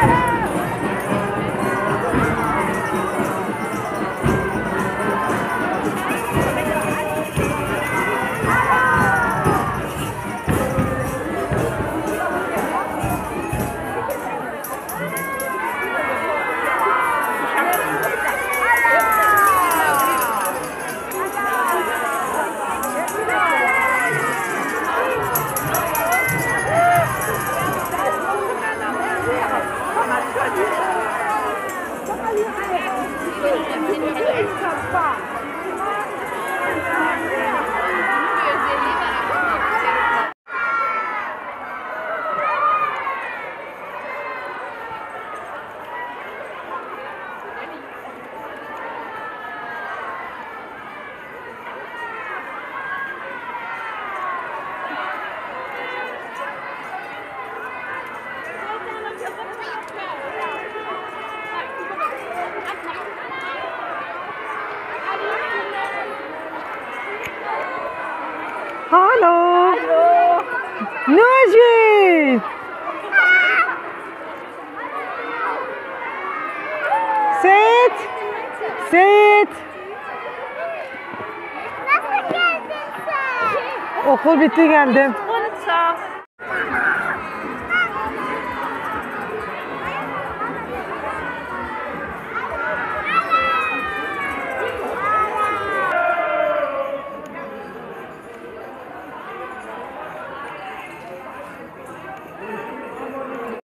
Woo-hoo! Najib. Sit. Sit. Nasıl geldin sen? Okul bitti geldim.